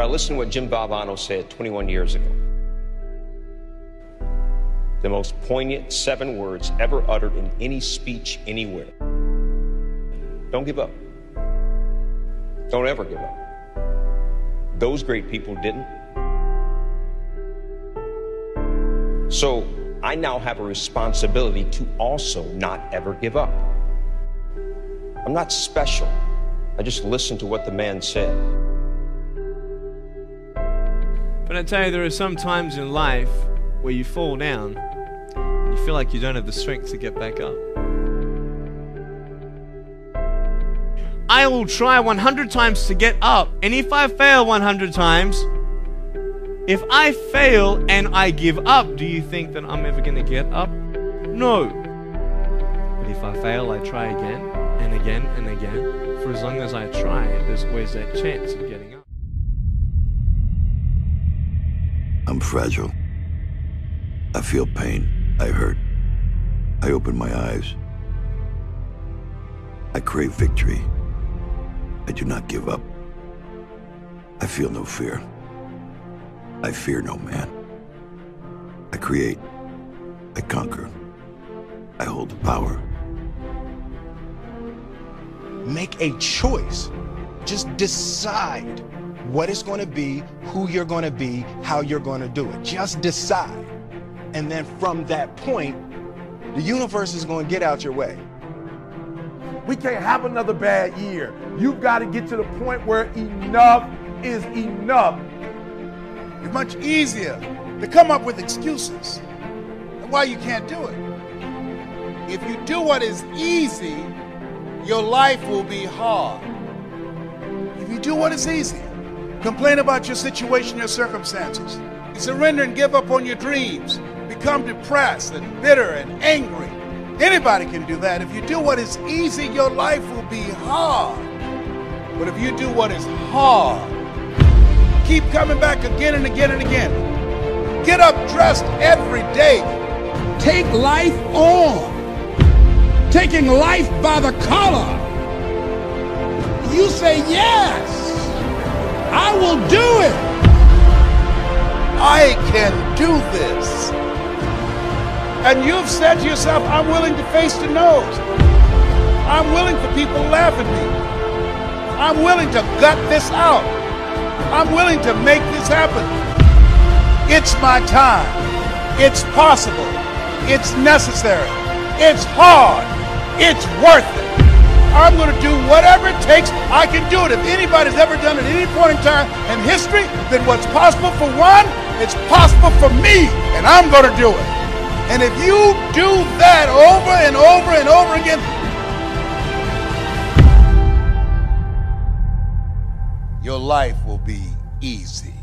I listened to what Jim Valvano said 21 years ago. The most poignant seven words ever uttered in any speech anywhere. Don't give up. Don't ever give up. Those great people didn't. So I now have a responsibility to also not ever give up. I'm not special. I just listened to what the man said. But I tell you, there are some times in life where you fall down and you feel like you don't have the strength to get back up. I will try 100 times to get up, and if I fail 100 times, if I fail and I give up, do you think that I'm ever going to get up? No. But if I fail, I try again and again and again. For as long as I try, there's always that chance of getting up. I'm fragile. I feel pain. I hurt. I open my eyes. I crave victory. I do not give up. I feel no fear. I fear no man. I create. I conquer. I hold the power. Make a choice. Just decide what it's going to be, who you're going to be, how you're going to do it. Just decide. And then from that point, the universe is going to get out your way. We can't have another bad year. You've got to get to the point where enough is enough. It's much easier to come up with excuses and why you can't do it. If you do what is easy, your life will be hard. If you do what is easy, complain about your situation, your circumstances, surrender and give up on your dreams, become depressed and bitter and angry. Anybody can do that. If you do what is easy, your life will be hard. But if you do what is hard, keep coming back again and again and again. Get up dressed every day. Take life on. Taking life by the collar. You say, Yes, will do it. I can do this. And you've said to yourself, I'm willing to face the nose. I'm willing for people to laugh at me. I'm willing to gut this out. I'm willing to make this happen. It's my time. It's possible. It's necessary. It's hard. It's worth it. I'm going to do whatever it takes. I can do it. If anybody's ever done it at any point in time in history, then what's possible for one, it's possible for me, and I'm going to do it. And if you do that over and over and over again, your life will be easy.